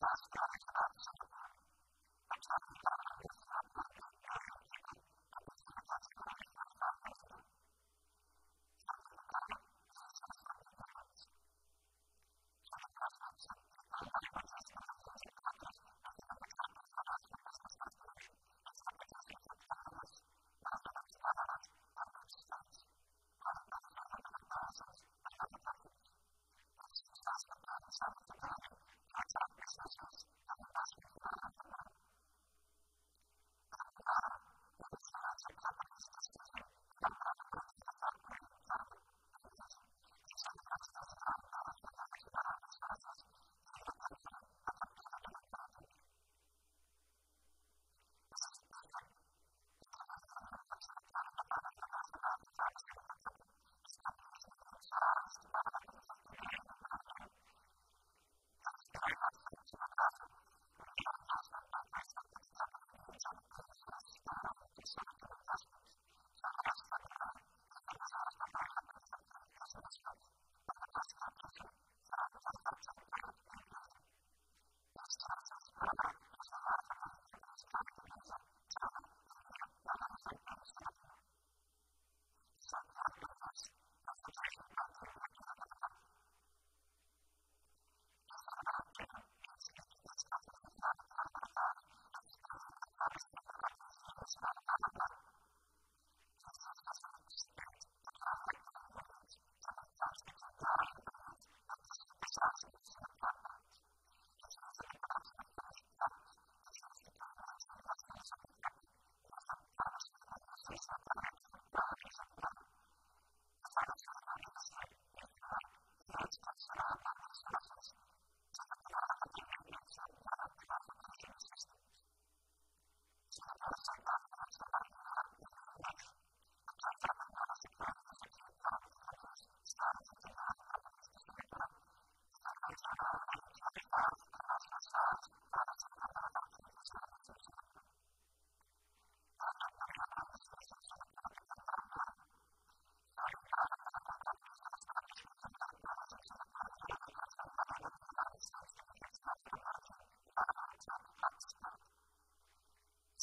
Thank you.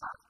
time.